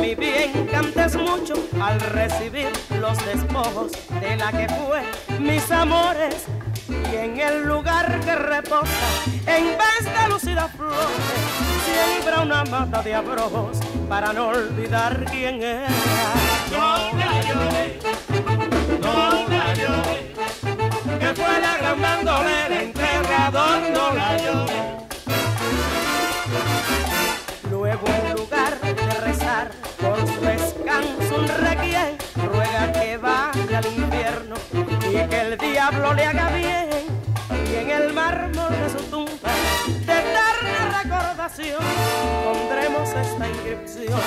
mi bien cantes mucho al recibir los despojos de la que fue mis amores y en el lugar que reposa en vez de lucidas flores siembra una mata de abrojos para no olvidar quién era. No la lloré, no la lloré, que fue la gran bandolera, enterrador. Un requiem, ruega que vaya al infierno y que el diablo le haga bien. Y en el mármol de su tumba, de eterna recordación, pondremos esta inscripción,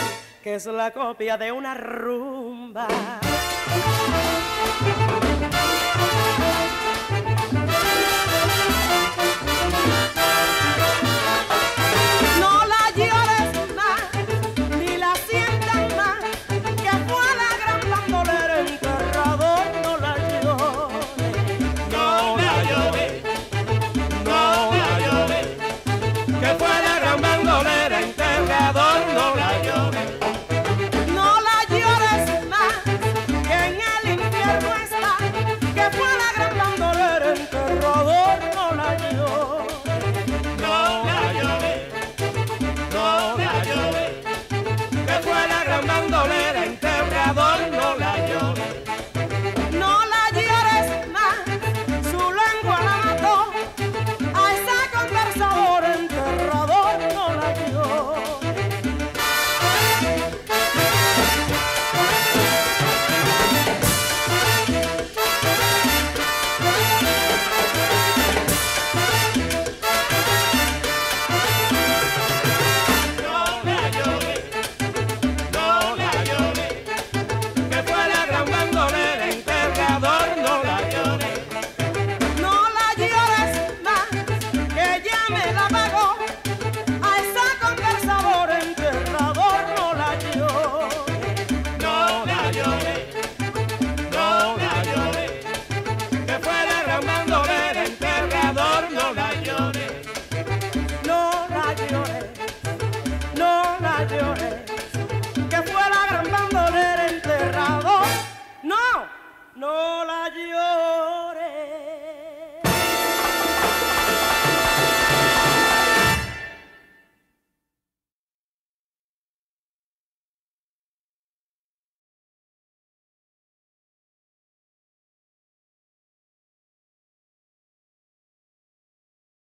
que es la copia de una rumba.